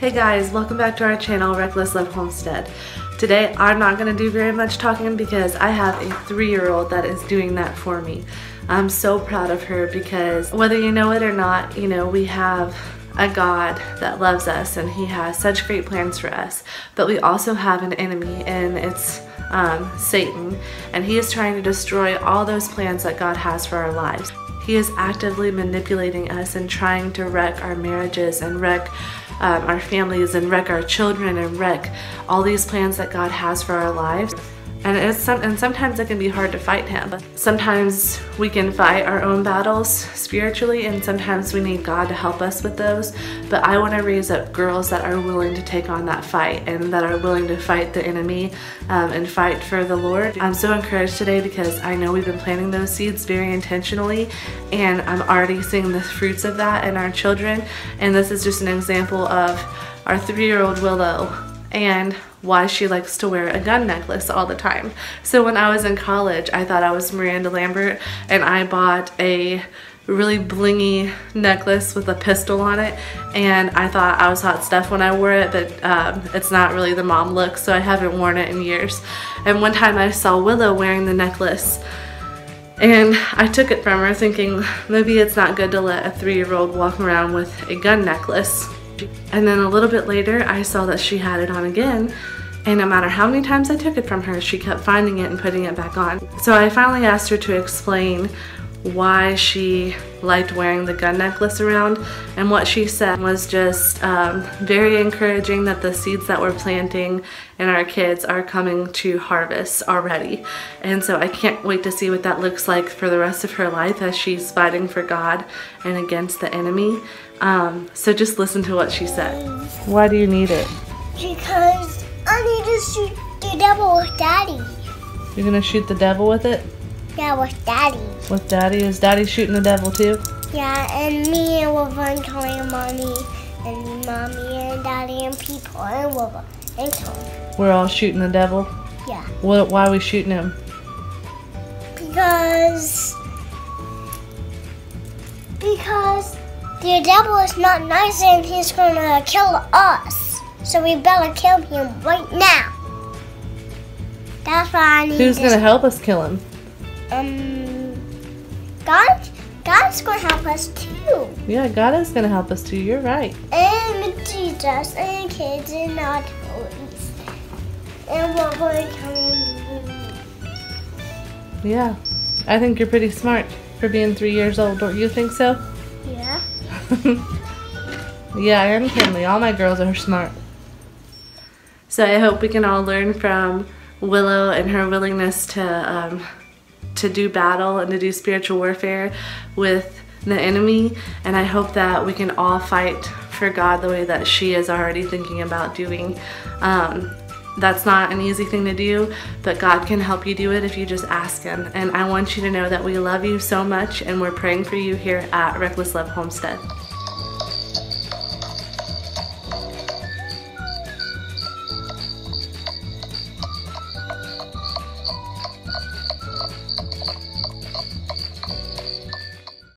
Hey guys, welcome back to our channel, Reckless Love Homestead. Today I'm not going to do very much talking because I have a three-year-old that is doing that for me. I'm so proud of her because whether you know it or not, you know, we have a God that loves us and he has such great plans for us. But we also have an enemy and it's um, Satan and he is trying to destroy all those plans that God has for our lives. He is actively manipulating us and trying to wreck our marriages and wreck um, our families and wreck our children and wreck all these plans that God has for our lives. And some, and sometimes it can be hard to fight him. Sometimes we can fight our own battles spiritually and sometimes we need God to help us with those. But I want to raise up girls that are willing to take on that fight and that are willing to fight the enemy um, and fight for the Lord. I'm so encouraged today because I know we've been planting those seeds very intentionally and I'm already seeing the fruits of that in our children. And this is just an example of our three-year-old Willow and why she likes to wear a gun necklace all the time. So when I was in college, I thought I was Miranda Lambert and I bought a really blingy necklace with a pistol on it and I thought I was hot stuff when I wore it but um, it's not really the mom look so I haven't worn it in years and one time I saw Willow wearing the necklace and I took it from her thinking maybe it's not good to let a three-year-old walk around with a gun necklace and then a little bit later, I saw that she had it on again. And no matter how many times I took it from her, she kept finding it and putting it back on. So I finally asked her to explain why she liked wearing the gun necklace around. And what she said was just um, very encouraging that the seeds that we're planting in our kids are coming to harvest already. And so I can't wait to see what that looks like for the rest of her life as she's fighting for God and against the enemy. Um, so just listen to what she said. Why do you need it? Because I need to shoot the devil with daddy. You're gonna shoot the devil with it yeah, with Daddy. With Daddy? Is Daddy shooting the devil too? Yeah, and me and Wilbur and Tony and Mommy and Mommy and Daddy and people and Wilbur and Tony. We're all shooting the devil? Yeah. What, why are we shooting him? Because... Because the devil is not nice and he's gonna kill us. So we better kill him right now. That's why I need Who's gonna help us kill him? Um, God, God's going to help us too. Yeah, God is going to help us too. You're right. And Jesus and kids and our toys. And what we're coming. Yeah, I think you're pretty smart for being three years old. Don't you think so? Yeah. yeah, I am Kinley. All my girls are smart. So I hope we can all learn from Willow and her willingness to um, to do battle and to do spiritual warfare with the enemy and I hope that we can all fight for God the way that she is already thinking about doing. Um, that's not an easy thing to do, but God can help you do it if you just ask Him. And I want you to know that we love you so much and we're praying for you here at Reckless Love Homestead.